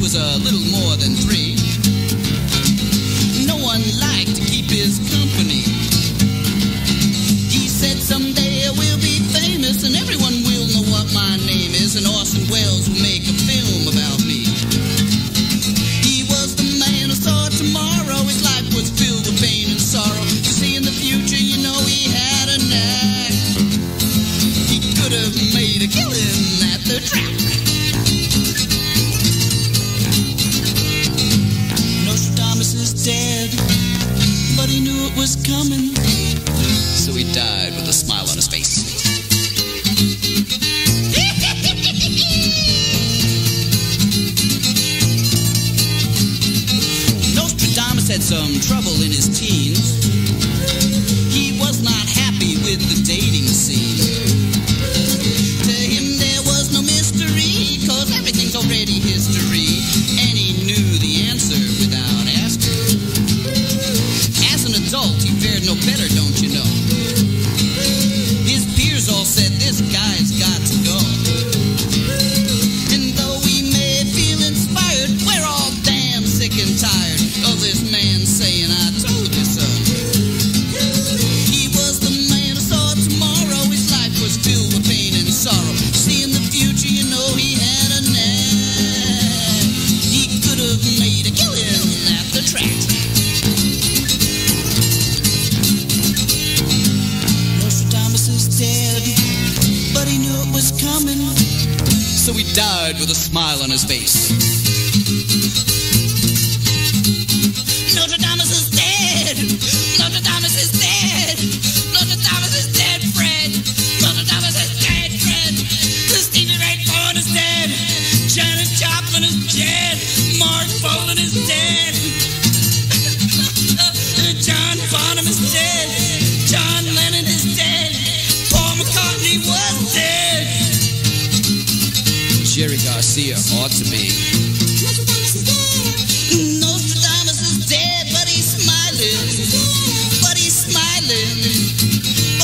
was a little more than three, name and Orson Welles will make a film about me. He was the man who saw tomorrow. His life was filled with pain and sorrow. To see in the future, you know he had a knack. He could have made a killing at the track. Nostradamus is dead, but he knew it was coming. So he died with a smile on his face. Had some trouble in his teens. He was not happy with the dating scene. To him there was no mystery, cause everything's already history. And he knew the answer without asking. As an adult, he fared no better, don't you know? Saying, I told you so. He was the man who saw tomorrow. His life was filled with pain and sorrow. Seeing the future, you know he had a knack. He could have made a killing at the track. Nostradamus is dead, but he knew it was coming. So he died with a smile on his face. McCartney was dead! Jerry Garcia ought to be. Nostradamus is dead, but he's smiling. But he's smiling.